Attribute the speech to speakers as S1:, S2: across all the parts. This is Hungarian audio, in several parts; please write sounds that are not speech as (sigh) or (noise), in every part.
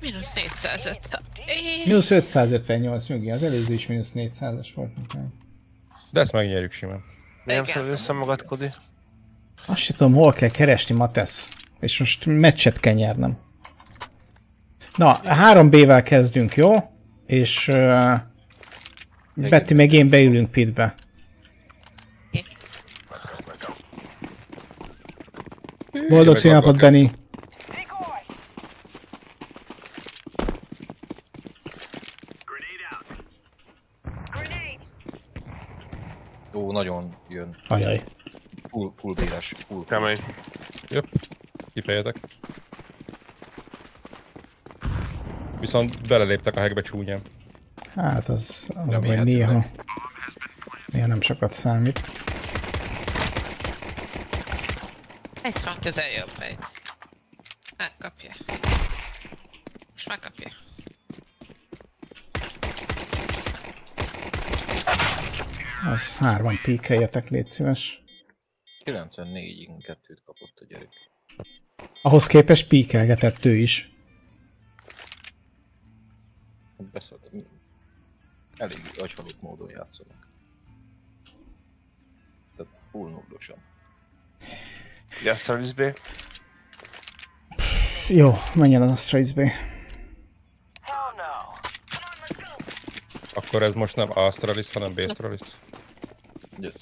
S1: Mínusz 450.
S2: Mínusz 558 nyugi, az előző is mínusz 400-as volt.
S3: De ezt megnyerjük simán.
S4: Nem
S1: Igen.
S4: szed össze magad, Kodi?
S2: Azt sem tudom, hol kell keresni, Matesz. És most meccset kell nyernem. Na, 3B-vel kezdünk, jó? És uh, Betty meg én beülünk pitbe. Boldog színapot, Benny.
S5: Ó, nagyon jön.
S2: Ajaj.
S5: Full, full béres. Full.
S4: Kemény.
S3: Jöp. Kifejetek. Viszont beleléptek a hegbe csúnyán.
S2: Hát az, az vagy néha. Néha nem sokat számít.
S1: Egy van közel jobbra egy.
S2: Az hárman píkeljetek, légy szíves.
S5: 94-ig kettőt kapott a gyerek.
S2: Ahhoz képest píkelgetett ő is.
S5: Beszélt, mi- elég agyhalott módon játszanak. Tehát full nullosan.
S4: Gyersz B.
S2: Jó, menjen az Astralis B.
S3: Akkor ez most nem Astralis, hanem B-Astralis.
S5: Yes.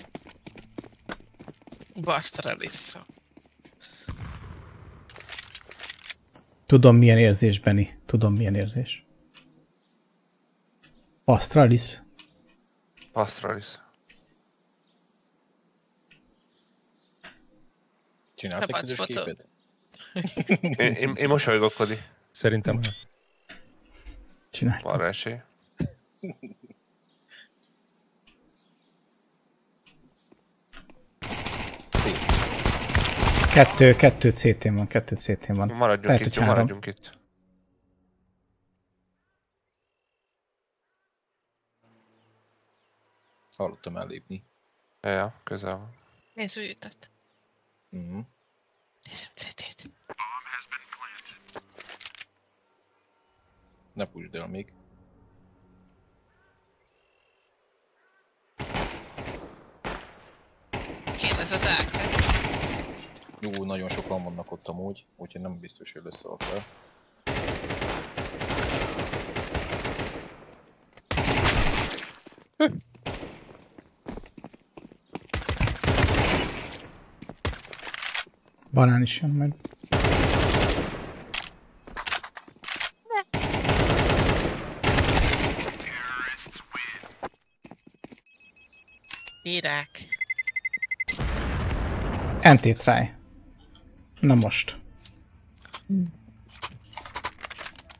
S1: Basztra vissza.
S2: Tudom milyen érzés, Benny. Tudom milyen érzés. Astralis.
S4: Astralis.
S5: Csinálsz egy közös
S1: fotó.
S5: képet?
S4: Én, én, én mosolygok, Kodi.
S3: Szerintem
S2: Csináltam.
S4: Van esély.
S2: Kettő, kettő CT-n van, kettő CT-n van.
S4: Maradjunk
S2: Lehet,
S4: itt,
S2: hogy
S4: jó,
S2: három.
S4: maradjunk itt.
S5: Hallottam ellépni.
S4: Ja, közel van.
S1: Nézd, úgy jutott.
S5: Mhm.
S1: Nézzem CT-t.
S5: Ne pusd el még.
S1: Kéne ez az AK.
S5: Jó, nagyon sokan vannak ott amúgy, úgyhogy nem biztos, hogy lesz a fel.
S2: Banán is jön meg.
S1: Bírák.
S2: NT try. Na most.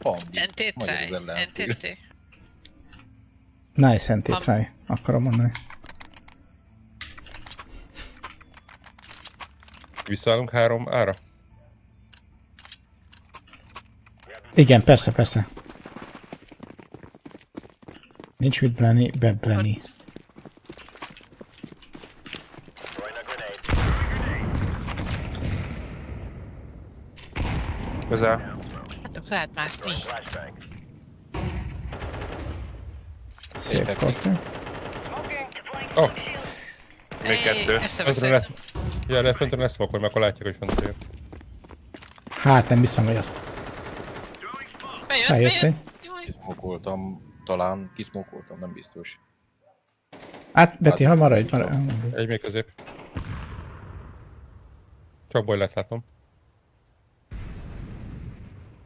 S5: Az ellenfél.
S1: NTT.
S2: Nice NT try. Akarom mondani.
S3: visszaállunk három ára.
S2: Igen, persze, persze. Nincs mit bleni, bebleni.
S4: Közel.
S1: Hát lehet mászni.
S2: Szép volt.
S3: Oh,
S4: Még kettő.
S3: föntre lesz. Ja, de föntre lesz akkor, mert akkor látják, hogy föntre jön.
S2: Hát nem hiszem, hogy azt
S1: Bejött,
S2: Bejött
S1: bejött. Jaj.
S5: Kiszmokoltam, talán kiszmokoltam, nem biztos.
S2: Hát, Beti, ha maradj, maradj.
S3: Egy még közép. Csak baj lett látom.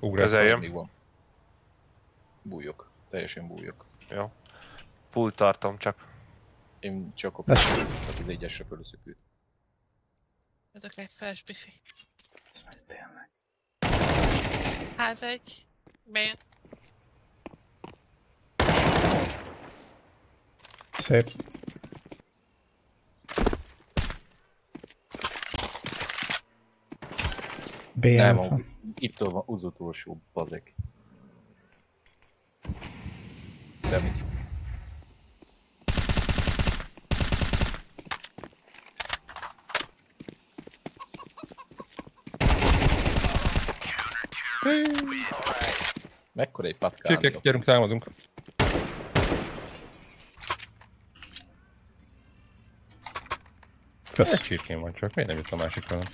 S4: Jön.
S5: Még van. Bújok. Teljesen bújok.
S4: Jó. Full tartom csak.
S5: Én csak a tehát az egyesre fölöszökült.
S1: Azok egy flash bifi.
S2: Tényleg.
S1: Ház egy. Bejött.
S2: Szép. B
S5: Nem, itt van az utolsó bazek. De mit? Mekkora egy patkán.
S3: Csirkék, gyerünk, támadunk. Egy
S2: Kösz.
S3: csirkén van csak, miért nem jött a másik velem?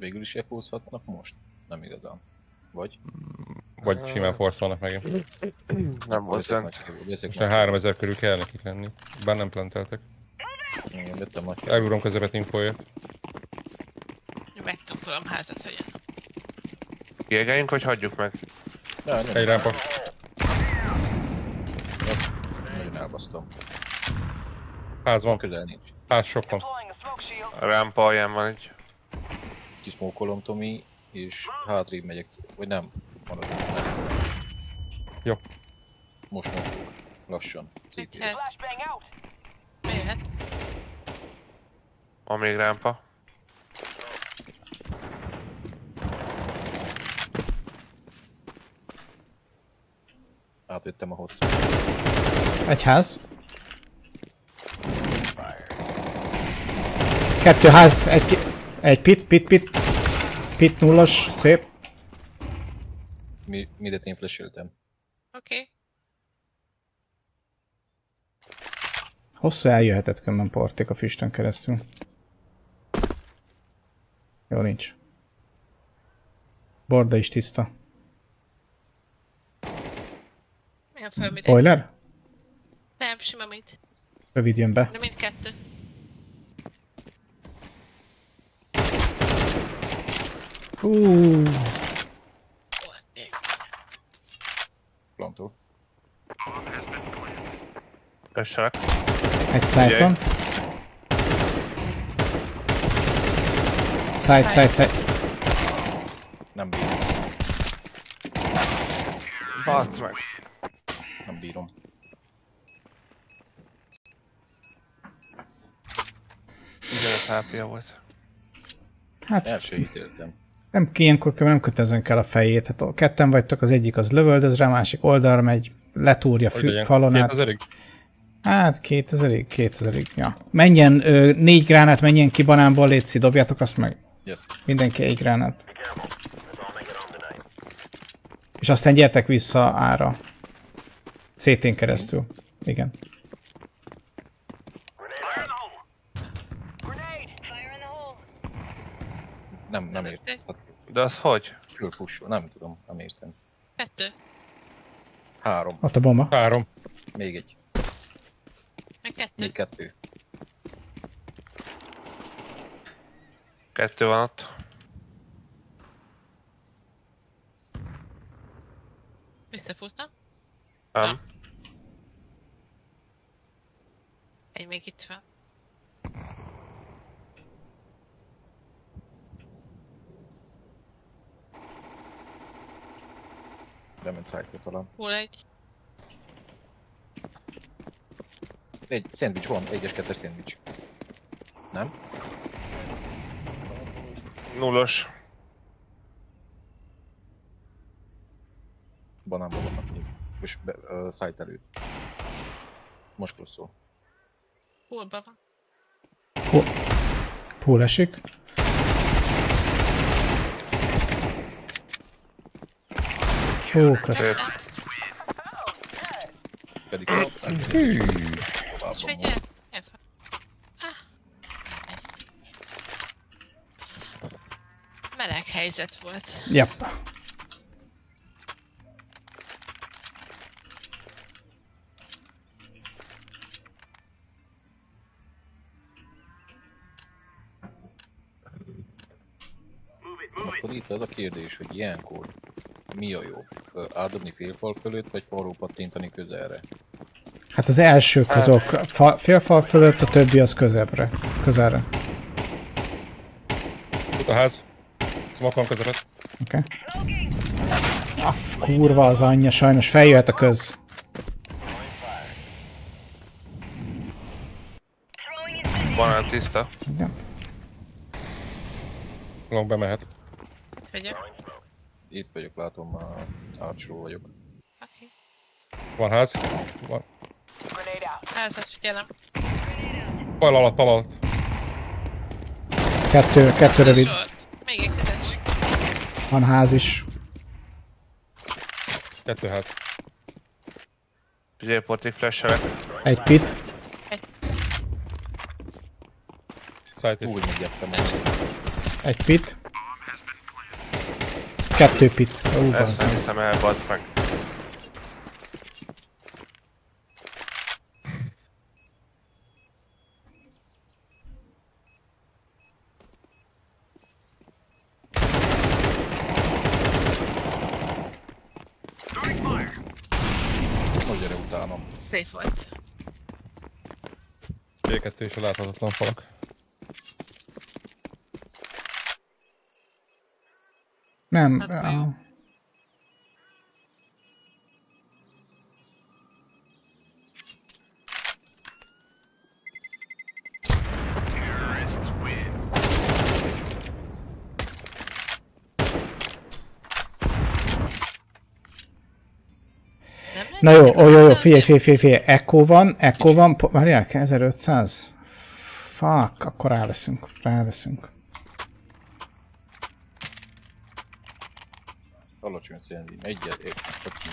S5: Végül is ekózhatnak most? Nem igazán. Vagy?
S3: Vagy simán forszolnak megint.
S4: Nem volt
S5: ezek
S3: Most
S5: nagy-
S3: már 3000 körül kell nekik lenni. Bár nem planteltek.
S5: Igen, jöttem nagy.
S3: Elugrom közepet infoért.
S1: Megtunkolom házat, hogy
S4: Kiégeljünk, vagy hagyjuk meg?
S5: Ja, nem,
S3: Egy rámpa.
S5: Nagyon elbasztam.
S3: Ház van.
S5: Közel nincs.
S3: Ház sok van.
S4: A rámpa alján van egy.
S5: Kiszmókolom Tomi, és hátrébb megyek, vagy nem, maradok.
S3: Jó.
S5: Most mondjuk. Lassan.
S1: Egyhez. Miért?
S4: Van még rámpa.
S5: Átvettem a hot.
S2: Egy ház. Kettő ház, egy, egy pit, pit, pit. Pit nullos, szép.
S5: Mi, mindet én flasheltem.
S1: Oké. Okay.
S2: Hosszú eljöhetett kömben porték a füstön keresztül. Jó, nincs. Borda is tiszta.
S1: Milyen föl,
S2: Boiler?
S1: Nem, sima mit.
S2: Rövid jön be.
S1: De mindkettő.
S2: Hú,
S5: Plantó.
S4: Kössenek.
S2: egy szájton. Side, side, side.
S5: Nem bírom.
S4: Baszd meg.
S5: Nem bírom.
S4: Tizenöt HP volt.
S2: Hát
S5: El ítéltem.
S2: Nem, ilyenkor nem kötezünk el a fejét. Hát a ketten vagytok, az egyik az lövöldöz rá, a másik oldalra megy, letúrja
S3: legyen?
S2: falon át.
S3: 2000-ig?
S2: Hát 2000-ig, 2000-ig, ja. Menjen, ö, négy gránát, menjen ki banánból, létszi, dobjátok azt meg.
S5: Yes.
S2: Mindenki egy gránát. És aztán gyertek vissza ára. CT-n keresztül. Igen.
S5: Nem, nem értem.
S4: De az hogy?
S5: fölpussol. Nem tudom, nem értem.
S1: Kettő.
S5: Három.
S2: Ott a bomba.
S3: Három.
S5: Még egy.
S1: Meg kettő.
S5: Még kettő.
S4: Kettő van ott.
S1: Visszafutna.
S4: Nem.
S1: Egy még itt van.
S5: Bement szájtba talán.
S1: Hol egy.
S5: Egy szendvics van, egyes kettes szendvics. Nem?
S4: Nullos.
S5: Banánban vannak még. És be, uh, szájt előtt. Most crosszol.
S1: Hol van.
S2: Pool esik. Hú, kösz.
S5: Pedig
S3: Hű.
S1: És figyelj. Ah. Meleg helyzet volt.
S2: Yep.
S5: Akkor itt az a kérdés, hogy ilyenkor mi a jobb? Ö, Átdobni félfal fölött, vagy falról pattintani közelre?
S2: Hát az elsők azok fa, félfal fölött, a többi az közebbre. Közelre.
S3: Ott a ház. Smoke van közepet.
S2: Oké. Okay. Aff, kurva az anyja, sajnos feljöhet a köz.
S4: Banán tiszta.
S2: Igen.
S3: Long bemehet.
S1: Itt vagyok.
S5: Itt vagyok, látom, a Archról vagyok.
S1: Oké.
S3: Van ház. Van.
S1: Házat figyelem.
S3: Pal alatt, pal alatt.
S2: Kettő, kettő rövid.
S1: Még egy közös.
S2: Van ház is.
S3: Kettő ház.
S4: Figyelj, portig flashelek.
S2: Egy pit.
S3: Side hit.
S5: Úgy megjettem most.
S2: Egy pit. Kettő pit. Ú,
S4: Ezt nem hiszem el, bazd meg.
S1: Szép volt.
S3: P2 és a láthatatlan falak.
S2: Nem.
S1: Hát
S2: á,
S1: jó.
S2: Na jó, ó, jó, jó, figyelj, figyelj, figyelj, figyelj. Echo van, Echo van, várjál, 1500? Fuck, akkor ráveszünk, ráveszünk.
S5: Alacsony szendim. Egyet, egy,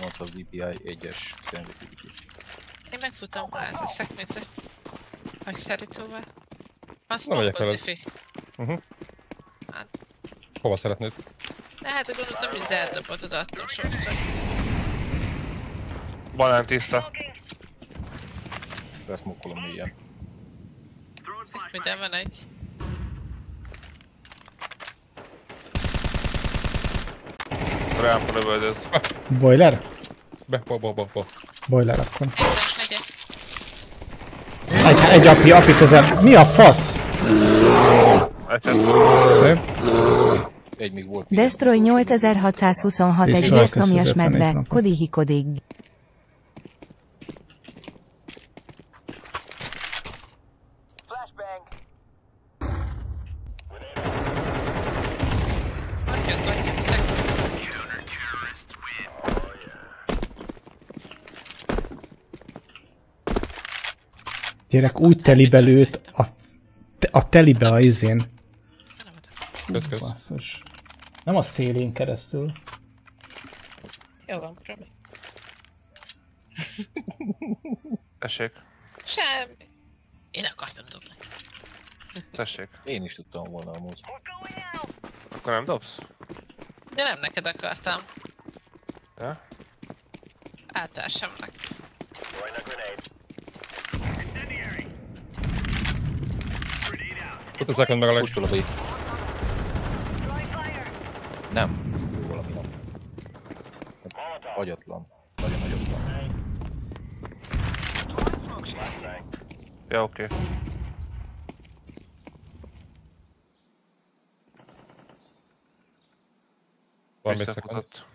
S5: 800 DPI, egyes sensitivity.
S1: Én megfutom rá ez a szekmétre. Vagy szerítóval. Van
S3: Na, megyek
S1: smoke
S3: veled.
S1: diffi.
S3: Hova szeretnéd?
S1: De hát gondoltam, hogy eldobott, oda adtam sorsra.
S4: Banán tiszta.
S5: Beszmokkolom mélyen.
S1: Minden van egy.
S4: Rámpa lövöldöz.
S2: Boiler?
S3: Be, bo, bo, bo, bo.
S2: Boiler akkor. Egy, egy api, api közel. Mi a fasz? Szép.
S5: Egy még volt.
S6: Destroy 8626 egy vérszomjas
S2: 254
S6: medve,
S2: napot.
S6: kodihikodig.
S2: Gyerek úgy telibe lőtt a, a telibe a izén. Basszus. Nem a szélén keresztül.
S1: Jó van, Promi.
S4: Tessék.
S1: Semmi. Én akartam dobni.
S4: Tessék.
S5: Én is tudtam volna amúgy.
S4: Akkor nem dobsz?
S1: De nem neked akartam.
S4: Ja?
S1: Áltársamnak.
S3: Put a second meg a leg.
S5: Pusztul a B. Nem. Jó valami nem. Agyatlan. Nagyon agyatlan.
S4: Ja, oké. Okay.
S3: Van second.
S4: Visszafutott.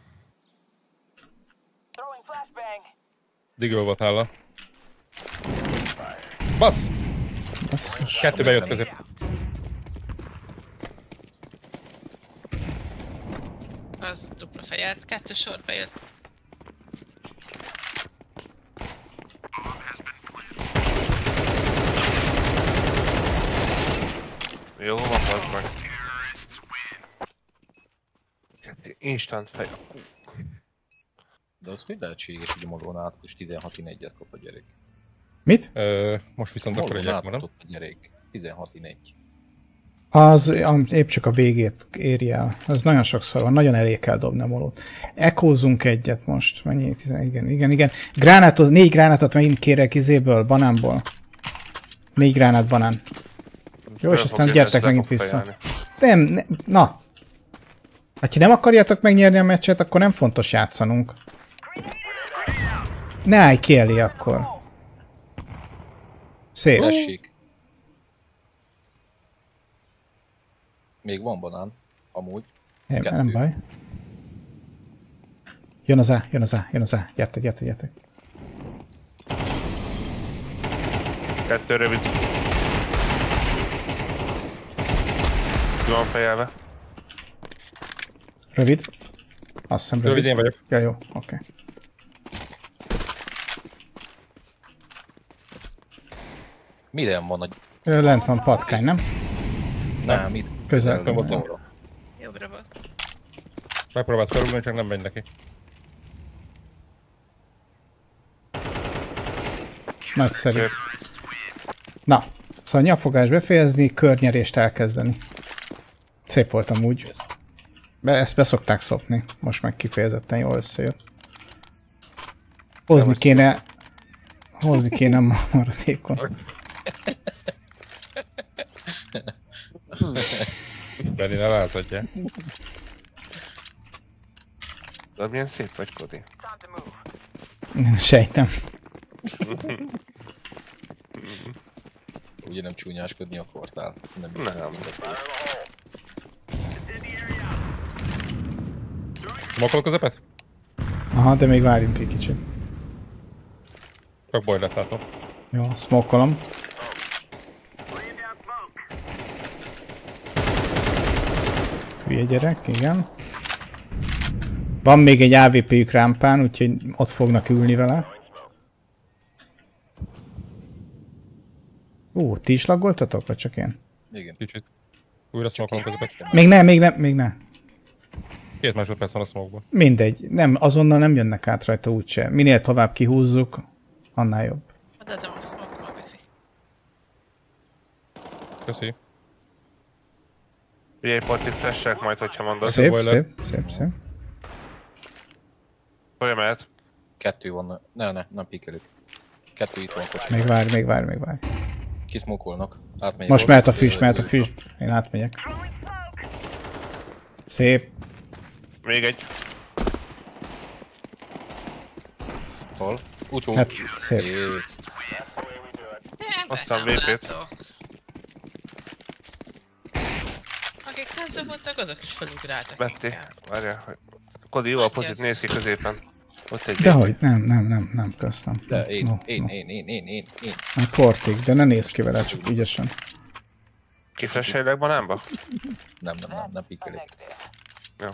S3: Diggle volt nála. Bassz!
S2: Basszus.
S3: Kettő bejött közé.
S1: Az dupla fejelt. Kettő sorba jött.
S4: Jó, van bazd meg. Instant fej.
S5: De az hogy lehetséges, hogy magon át és 16 1 et kap a gyerek?
S2: Mit?
S3: Ö, most viszont akkor
S5: Magon
S3: egy
S5: át
S3: maradom.
S5: a gyerek. 16 1
S2: Az am- épp csak a végét éri el. Ez nagyon sokszor van, nagyon elé kell dobni a molót. Ekózunk egyet most. Mennyi? Igen, igen, igen. Gránátoz, négy gránátot megint kérek izéből, banánból. Négy gránát banán. Jó, és aztán gyertek megint vissza. Nem, ne, na. Hát, ha nem akarjátok megnyerni a meccset, akkor nem fontos játszanunk. Ne állj ki elé akkor. Szép.
S5: Tessék. Még van banán. Amúgy. Kettő.
S2: nem baj. Jön az A, jön az A, jön az A. Gyertek, gyertek, gyertek.
S4: Kettő rövid. Van fejelve?
S2: Rövid. Azt hiszem rövid.
S3: Rövid én vagyok.
S2: Ja, jó, oké.
S5: Mire van a...
S2: Okay. Lent van patkány, nem?
S5: Nem, itt.
S2: Közel.
S5: Balra.
S1: Jobbra volt.
S3: Megpróbált felugni, csak nem megy neki.
S2: Nagyszerű.
S4: Szép.
S2: Na, szóval nyafogás befejezni, környerést elkezdeni. Szép volt amúgy. Be, ezt beszokták szopni. Most meg kifejezetten jól összejött. Hozni kéne... Hozni kéne a maradékon. (laughs) (laughs) (laughs) (laughs)
S3: Benni ne lázadjál.
S4: De milyen szép vagy, Kodi.
S2: Sejtem.
S5: Ugye nem csúnyáskodni akartál. Nem.
S4: Nem.
S3: Smokolok közepet?
S2: Aha, de még várjunk egy kicsit.
S3: Csak boilet látom.
S2: Jó, smokolom. Hülye gyerek, igen. Van még egy AVP-jük rámpán, úgyhogy ott fognak ülni vele. Ú, ti is laggoltatok, vagy csak én?
S5: Igen.
S3: Kicsit. Újra smokolom közepet.
S2: Még ne, még ne, még ne.
S3: Két másodperc van a smokban.
S2: Mindegy, nem, azonnal nem jönnek át rajta úgyse. Minél tovább kihúzzuk, annál jobb.
S1: Odaadom a smoke a wifi.
S3: Köszi.
S4: Figyelj, Porti, flashek majd, hogyha mondod.
S2: Szép, szép, szép, szép.
S4: Hogy mehet?
S5: Kettő van. Ne, ne, nem pikelük. Kettő itt van kocsi.
S2: Még várj, még várj, még várj.
S5: Kiszmokolnak. Átmegy
S2: Most mehet a füst, mehet a füst. Én átmegyek. Szép.
S4: Még egy.
S5: Hol? Utó.
S2: Hát, szép.
S5: Szép.
S4: Aztán VP-t.
S1: látok. Akik házzafontak, azok is felugráltak
S4: Betty. Várja, hogy... Kodi, jó a pozit, néz ki középen. Ott egy
S2: Dehogy, nem, nem, nem, nem, köszönöm.
S5: De én,
S2: No,
S5: én,
S2: no.
S5: én, én, én, én, én.
S2: A portig, de ne nézz ki vele, csak ügyesen.
S4: Kiflesseljek banánba?
S5: Nem, nem, nem, nem pikkelik.
S4: Jó.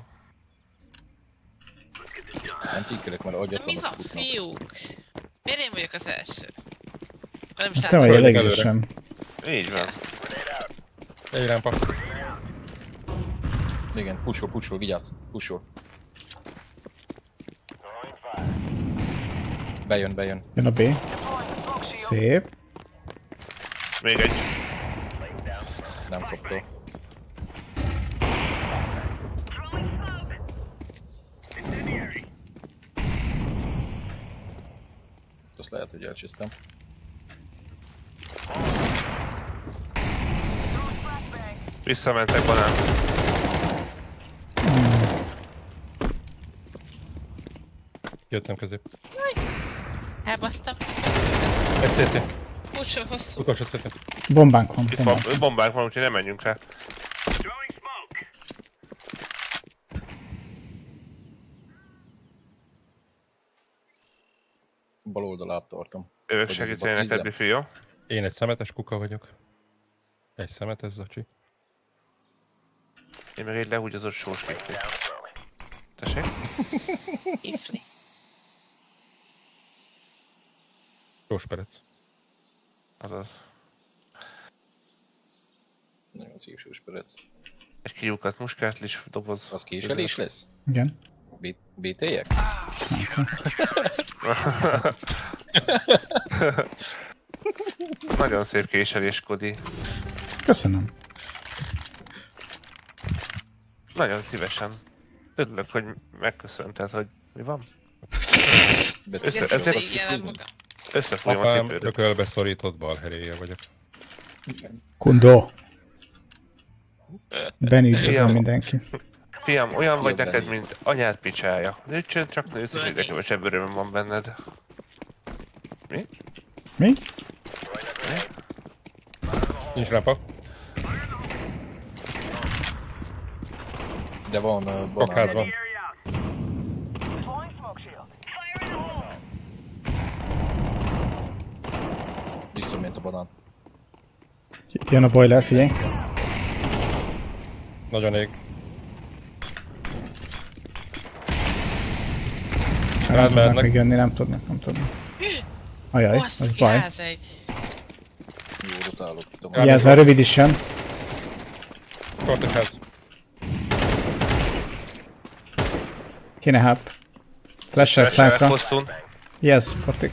S5: Nem pikkelik, mert
S1: De mi van, fiúk? Miért én vagyok az első? Nem is
S2: Te vagy
S1: látom.
S3: előre.
S2: ügyesen.
S4: Így van.
S3: Egy rámpa.
S5: Igen, pushol, pushol, vigyázz, pushol. Bejön, bejön.
S2: Jön a B. Szép.
S4: Még egy.
S5: Nem kapta. Azt lehet, hogy elcsíztem.
S4: Visszamentek banán.
S3: Jöttem közép.
S1: Elbasztam.
S3: Egy CT.
S1: Úgyse hosszú.
S3: Utolsó CT.
S2: Bombánk van.
S4: Itt van,
S2: bombánk.
S4: van, úgyhogy nem menjünk rá.
S5: Bal oldalát tartom.
S4: Neked,
S5: tízre.
S4: Bifi, jó?
S3: Én egy szemetes kuka vagyok. Egy szemetes zacsi.
S4: Én meg egy lehúgyozott sós kifli. Tessék?
S1: Ifli.
S3: Sós perec.
S4: Azaz.
S5: Nagyon szívsős perec.
S4: Egy kiukat muskátlis doboz.
S5: Az késelés lesz?
S2: Igen.
S5: BT-jek? (laughs)
S4: Nagyon szép késelés, Kodi.
S2: Köszönöm.
S4: Nagyon szívesen. Örülök, hogy megköszönted, hogy mi van.
S5: Bet-
S4: Össze-
S1: Ez
S4: ezért- Összefújom a
S3: Apám
S4: cipődet.
S3: ökölbe szorított balheréje vagyok.
S2: Kundó. Ben üdvözlöm
S4: Fiam.
S2: mindenki.
S4: Fiam, olyan vagy neked, mint anyád picsája. Nőcsön csak nősz, és egyre kevesebb öröm van benned. Mi?
S2: Mi?
S3: Nincs rámpa.
S5: De van uh,
S3: Kokház van.
S5: A banán.
S2: Jön a boiler, figyelj.
S3: Nagyon ég.
S2: Nem
S3: Rád
S2: tudnak
S3: mehetnek.
S2: még jönni, nem tudnak, nem tudnak. Ajaj,
S1: Basz,
S2: az baj.
S1: egy.
S5: Jó
S2: Vigyázz, mert rövid is jön.
S3: Kortokház.
S2: Kéne help. Flasher szájtra. Yes, Portik.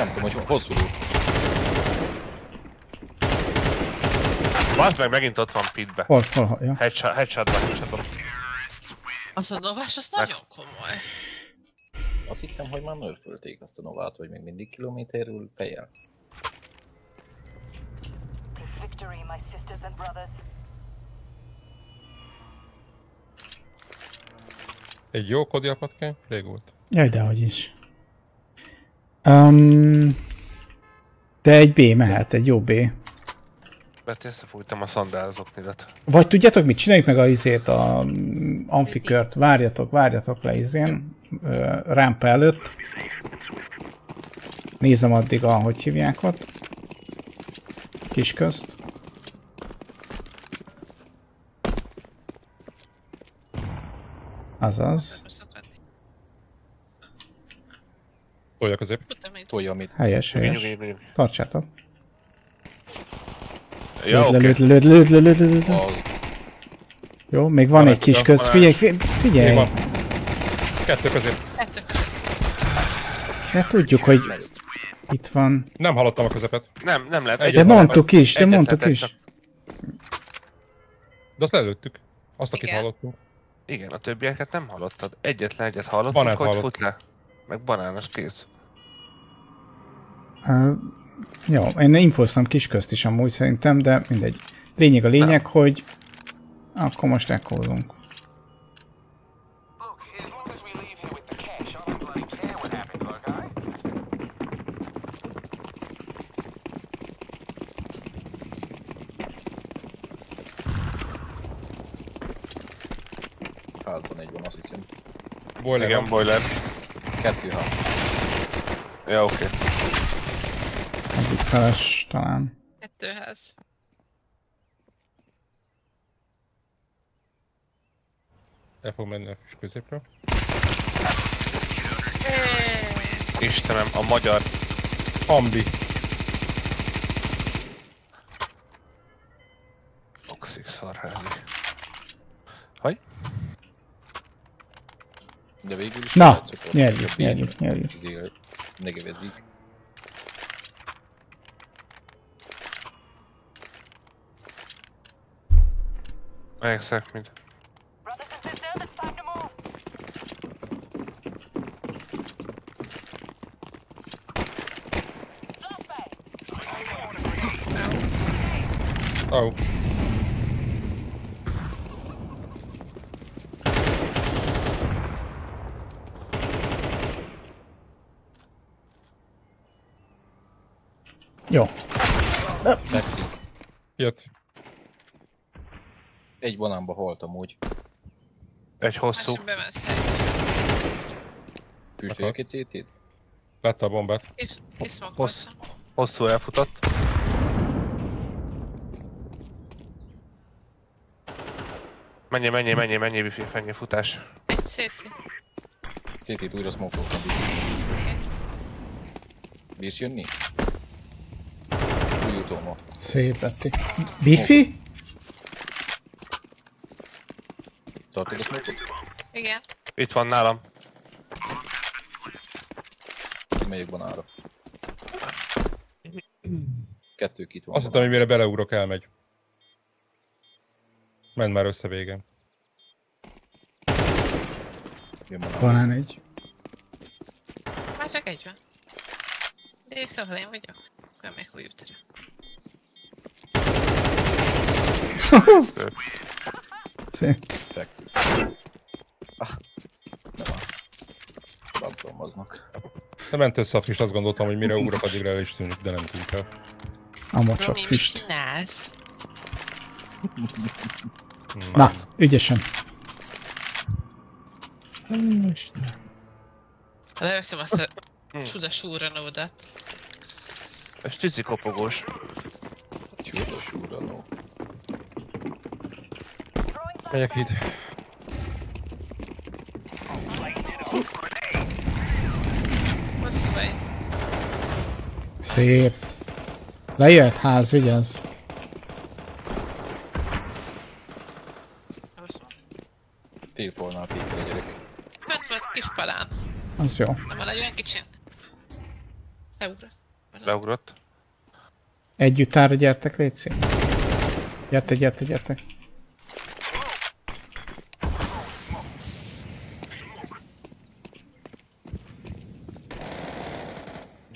S5: Nem tudom, hogy hosszú út.
S4: Bazd meg, megint ott van pitbe.
S2: Hol, hol, hol, ja.
S4: Headshot, headshotban, headshotban.
S1: Az a novás, az nagyon komoly.
S5: Azt hittem, hogy már nörfölték azt a Novát, hogy még mindig kilométerül fejjel.
S7: Victory, my sisters and brothers.
S3: Egy jó kodi patkány? Rég volt.
S2: Jaj, dehogy is. Um, de egy B mehet, egy jó B.
S4: Mert összefújtam a szandálzoknidat.
S2: Vagy tudjátok mit, csináljuk meg a izét, a mm, amfikört, várjatok, várjatok le izén, rámpa előtt. Nézem addig a, hogy hívják ott. Kisközt. Azaz.
S3: Tolja közép.
S5: Tolja, amit
S2: Helyes,
S4: Nyugi,
S2: helyes.
S4: nyugi, nyugi.
S2: Tartsátok.
S4: Ja,
S2: Lőd lőd lőd lőd lőd le.
S5: az
S2: Jó, még van egy kis köz. Figyelj, figyelj,
S3: van. Kettő közép.
S1: kettő között.
S2: De tudjuk, hogy itt van.
S3: Nem hallottam a közepet.
S4: Nem, nem lehet.
S3: De
S4: egyet
S2: De
S4: lehet.
S2: mondtuk is, de mondtuk is.
S4: csak.
S3: De azt előttük. Azt, akit
S1: Igen.
S3: hallottunk.
S4: Igen, a többieket nem hallottad. Egyetlen egyet hallottunk,
S3: Banát
S4: hogy
S3: hallott.
S4: fut le. Meg banános kész.
S2: Uh, jó, én infóztam kisközt is amúgy szerintem, de mindegy. Lényeg a lényeg, hogy akkor most ekkózunk.
S5: házban egy van, azt hiszem.
S3: Boiler
S4: Igen, boiler.
S5: Kettő ház.
S4: Ja, oké.
S2: Egyik feles talán.
S1: Kettőház.
S3: El fog menni a füst középről.
S4: Istenem, a magyar
S3: Ambi.
S5: De végül is...
S2: Na,
S5: játszott,
S2: nyerjük,
S5: hogy
S2: nyerjük, nyerjük.
S5: izé- Negevezik.
S4: Elszek, mint.
S7: Brothers
S2: Jó.
S5: Fekszik.
S3: Jött.
S5: Egy banánba halt amúgy.
S4: Egy hosszú.
S1: Másik bemensz egy.
S5: Füstöljek egy CT-t?
S3: Látta a bombát.
S1: Kis, kiszmak
S4: Hossz. Hosszú elfutott. Menj, menj, menj, menj, wifi, fennyi futás.
S1: Egy széti.
S5: CT-t újra smokoltam. Bírsz jönni? Utóma.
S2: Szép Betty. Bifi?
S5: Tartod a smokot?
S1: Igen.
S4: Itt van nálam.
S5: Kimegyek banára. Kettő kit van.
S3: Azt hittem, hogy mire beleugrok, elmegy. Ment már össze végén.
S2: Banán egy.
S1: Már csak egy van. De szóval én vagyok. Akkor még új útra.
S2: Szép.
S5: Ah, nem áll. Bantolmaznak.
S3: De ment össze a füst, azt gondoltam, hogy mire ugrok, addigra el is tűnik, de nem tűnt el.
S2: A mocsok
S1: mit
S2: füst.
S1: csinálsz?
S2: Na, ügyesen.
S1: Leveszem azt a csuda súranódat.
S4: Ez cici kopogós.
S3: Megyek itt.
S1: Hosszú vagy.
S2: Szép. Lejöhet ház, vigyázz.
S1: Rossz van.
S5: Félfalnál fékel a gyerek.
S1: Fönt volt kis palán.
S2: Az jó.
S1: Nem van egy olyan kicsin. Eura.
S4: Leugrott.
S2: Együtt ára gyertek, Léci. Gyertek, gyertek, gyertek.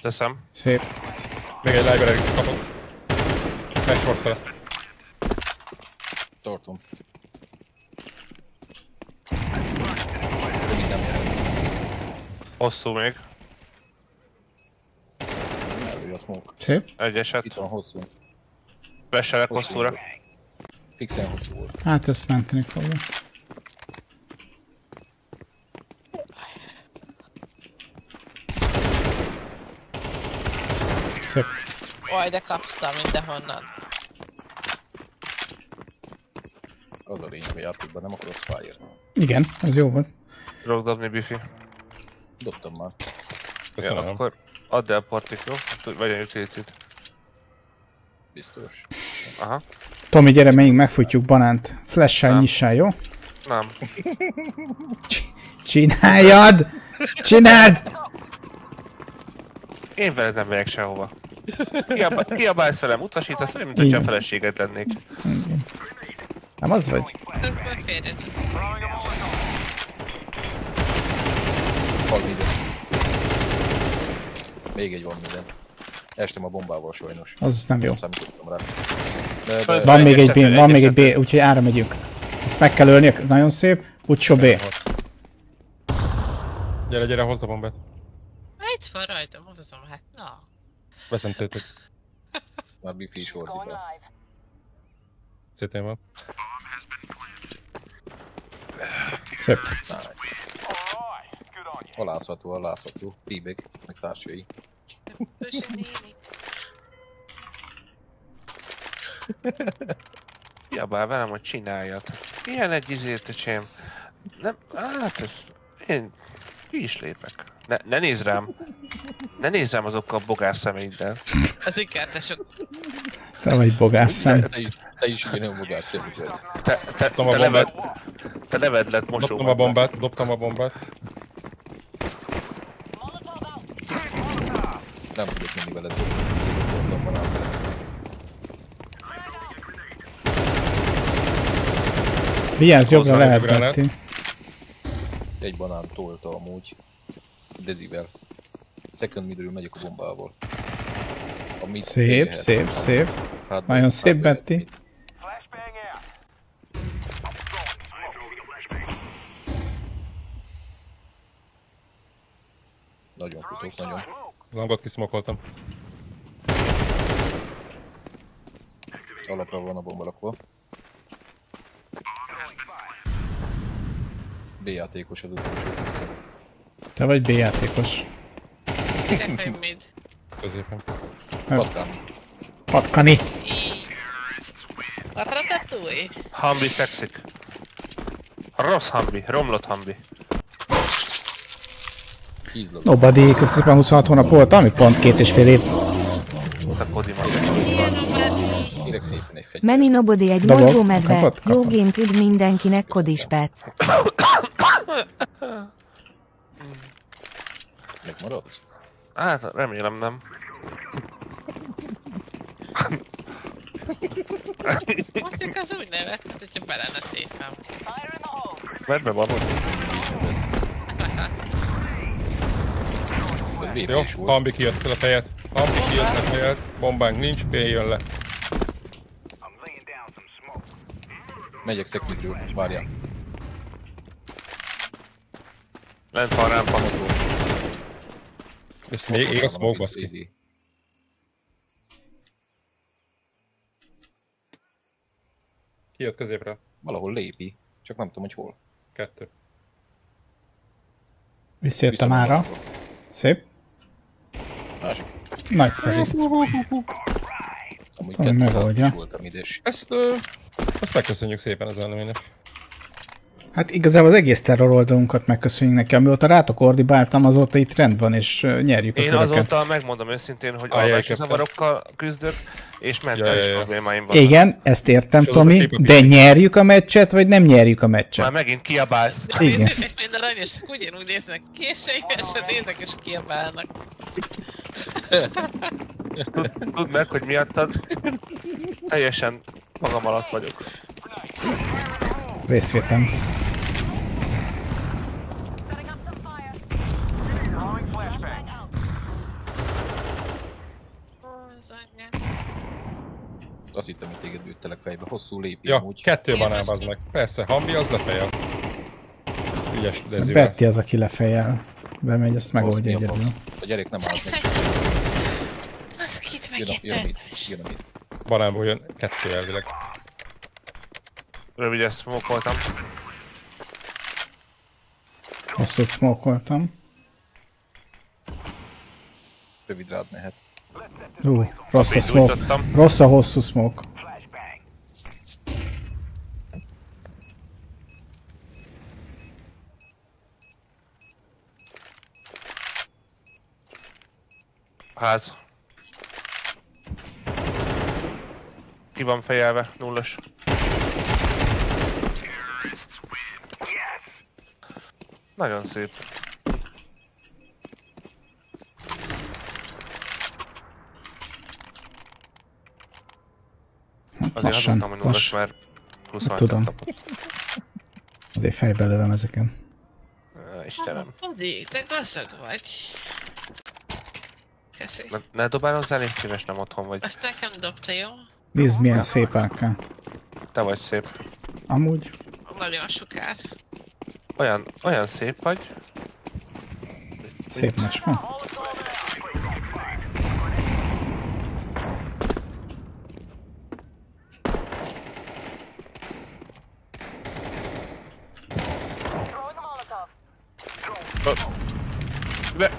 S4: Teszem.
S2: Szép.
S3: Még egy library kapok. Megford fele.
S5: Tartom.
S4: Hosszú még.
S5: Elő a smoke.
S2: Szép.
S4: Egy eset.
S5: Itt van hosszú.
S4: Veselek hosszúra.
S5: Fixen hosszú volt.
S2: Hát ezt menteni fogja.
S1: Oj, de kaptam mindenhonnan.
S5: Az a lényeg a játékban, nem a crossfire.
S2: Igen, ez jó volt.
S4: Tudok dobni bifi.
S5: Dobtam már.
S3: Köszönöm.
S4: Ja, akkor add el partit, jó? Vegyen utility
S5: Biztos.
S4: Aha.
S2: Tomi, gyere, menjünk, megfutjuk banánt. Flash-sel nyissál, jó?
S4: Nem.
S2: Csináljad! Csináld!
S4: Én veled nem megyek sehova. Kiabá, kiabálsz velem, utasítasz, olyan, mint hogyha a
S2: Igen.
S4: feleséged lennék.
S2: Nem az vagy?
S5: Fal minden. Még egy van minden. Estem a bombával sajnos.
S2: Az nem jó.
S5: Nem számítottam rá. De, de
S2: Van még egy B, van még egy. B, úgyhogy ára megyünk. Ezt meg kell ölni, nagyon szép. Utcsó B.
S3: Gyere, gyere, hozd a bombát.
S1: Itt van rajtam, hozom, hát na.
S3: Veszem CT-t. (laughs)
S5: már bifi is ordít.
S3: CT-n van.
S2: Szép.
S5: Nice. Alázható, alázható. Feedback, meg társai.
S4: Kiabál velem, hogy csináljad. Ilyen egy izét, öcsém. Nem, hát ez... Én ki is lépek. Ne, ne nézz rám. Ne nézz rám azokkal a bogár szemeiddel. (laughs)
S1: Az inkertesok.
S2: Te vagy bogás szem.
S5: Te is, te is ugyanolyan bogár szemű vagy.
S4: Te, te,
S3: Dobtam a
S4: te, neved, te neved lett mosó.
S3: Dobtam a bombát, dobtam a bombát.
S5: Nem tudok menni veled. Mondom van.
S2: Vigyázz, jobbra lehet.
S3: Egy
S5: banán tolta amúgy. Dezivel. Second midről megyek a bombával. A mid
S2: Szép, szép, szép.
S5: Hát,
S2: Nagyon
S5: hát
S2: szép, Betty.
S5: mid.
S7: Flashbang out.
S5: Nagyon futok, nagyon.
S3: Langot kiszmokoltam.
S5: Alapra van a bomba rakva. B játékos az utolsó.
S2: Te vagy B játékos.
S1: Hogy mid.
S3: Középen.
S2: Patkani.
S1: A ratatouille.
S4: Hambi fekszik. Rossz Hambi, romlott Hambi.
S2: Nobody, köszönöm szépen 26 hónap volt, ami pont két és fél év.
S4: A Kodi.
S6: Meni Nobody egy mozgó medve. Jó game tud mindenkinek kodispec.
S5: Megmaradsz?
S4: Hát, remélem nem.
S1: Most ők az úgy nevet, mint hogyha be lenne téfem.
S7: Fire in the hole.
S4: Medve van ott.
S3: Jó. Hambi kijött fel a fejet. Hambi kijött fel a fejet. Bombánk nincs, B jön le.
S5: Megyek szekvidről, várjál.
S4: Lent van rámpa.
S3: Ez még ég a smoke, baszki. Kijött középre.
S5: Valahol lépi, csak nem tudom, hogy hol.
S3: Kettő.
S2: Visszajöttem ára. Szép.
S5: Másik.
S2: Nagyszerű.
S5: Amúgy
S2: Tudom,
S5: kettő
S2: megoldja.
S5: voltam
S3: Ezt, ö, ezt megköszönjük szépen az ellenőnek.
S2: Hát igazából az egész terror oldalunkat megköszönjük neki. Amióta rátok ordibáltam, azóta itt rend van, és nyerjük a
S4: Én
S2: köröket.
S4: azóta megmondom őszintén, hogy alvási
S3: köptem.
S4: zavarokkal küzdök, és mentális
S3: Ja, ja, ja.
S4: problémáim vannak.
S2: Igen, ezt értem,
S3: a
S2: Tomi,
S3: a
S2: de nyerjük a meccset, vagy nem nyerjük a meccset?
S4: Már megint kiabálsz. (laughs)
S2: Igen.
S1: Nézzétek, mind aranyosok ugyanúgy néznek egymásra nézek, és kiabálnak.
S4: Tudd meg, hogy miattad teljesen magam alatt vagyok.
S1: Az anyját.
S5: Azt hittem, hogy téged üttelek fejbe. Hosszú lépj
S3: Ja,
S5: amúgy.
S3: kettő van ám az meg. Persze, Hambi az lefejel. Ügyes dezivel.
S2: Betty az, aki lefejel. Bemegy, ezt megoldja egyedül.
S5: A gyerek nem állt meg.
S1: Az kit
S5: Jön a, jön a mit,
S1: megjetett.
S5: jön a mit.
S3: Banánból jön kettő elvileg.
S4: Rövidet smokoltam.
S2: Hosszút smokoltam.
S5: Rövid rád mehet.
S2: Hú, rossz a smoke. Rossz a hosszú smoke.
S4: Ház. Ki van fejelve? Nullos. Nagyon szép.
S2: Hát
S4: Azért
S2: lassan,
S4: hogy nullos,
S2: lassan.
S4: mert 20
S2: Tudom.
S4: kapott.
S2: Azért fejbe lövöm ezeken.
S4: Istenem.
S1: Pudi, te gazdag vagy. Köszi.
S4: Ne, ne dobálózzál, én szíves nem otthon vagy.
S1: Azt nekem dobta, jó?
S2: Nézd, milyen szép.
S4: Te vagy szép.
S2: Amúgy
S1: Nagyon sokár.
S4: Olyan, olyan szép vagy.
S2: szép macska.
S4: Le,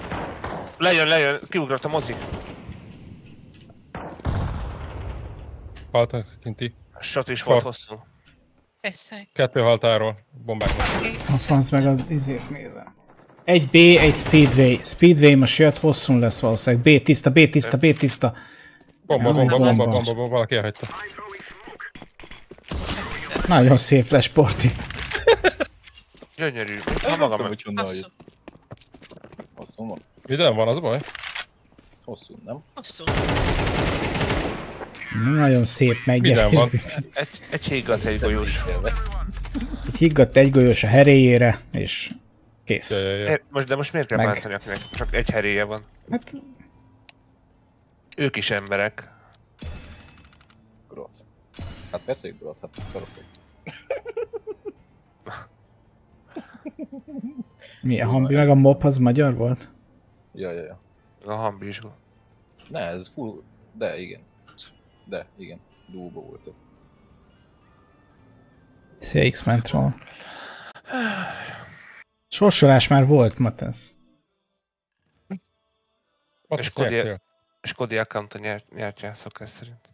S4: lejön, lejön, kiugrott a mozi.
S3: Haltak kinti.
S4: Shot is volt hosszú.
S1: Persze.
S3: Kettő haltáról. Bombák meg.
S2: A franc meg az izét nézem. Egy B, egy Speedway. Speedway most jött, hosszú lesz valószínűleg. B tiszta, B tiszta, B tiszta.
S3: Bomba, bomba, bomba, bomba, bomba, valaki elhagyta.
S2: Nagyon szép flash porti.
S4: Gyönyörű. Ha magam
S5: hogy honnan jött. Hosszú van.
S3: Minden van, az a baj?
S5: Hosszú, nem?
S1: Hosszú.
S2: Nagyon szép (laughs)
S3: van.
S4: egy, egy hígat, egy golyós.
S2: Itt higgadt egy golyós a heréjére, és kész.
S3: Ja, ja, ja.
S4: Miért- Most, de most miért kell
S2: Meg.
S4: bántani akinek? Csak egy heréje van.
S2: Hát
S4: Ők is emberek.
S5: Grot. Hát beszélj, Grot, hát szarok
S2: mi a hambi meg a mob az magyar volt?
S5: Ja, ja, ja.
S4: A hambi is.
S5: Ne, ez full... De, igen. De, igen. Dúba volt.
S2: CX Mentról. Sorsolás már volt, Matesz.
S4: És Kodi-. És Kodi accounta nyert, nyert szokás szerint.